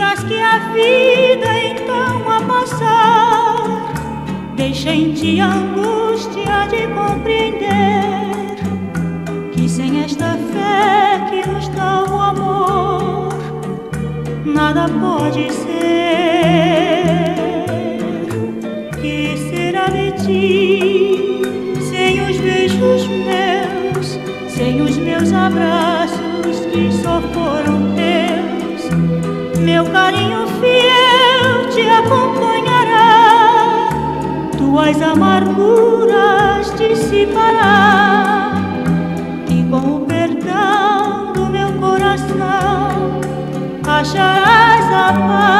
sintas que a vida então a passar deixa em ti a angústia de compreender que sem esta fé que nos dá o amor nada pode ser. Que será de ti sem os beijos meus, sem os meus abraços que só foram teus? Meu carinho fiel te acompanhará, tuas amarguras dissipará e com o perdão do meu coração acharás a paz.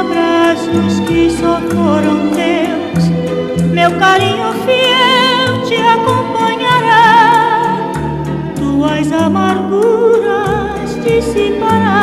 abraços que só foram teus? Meu carinho fiel te acompanhará, tuas amarguras dissipará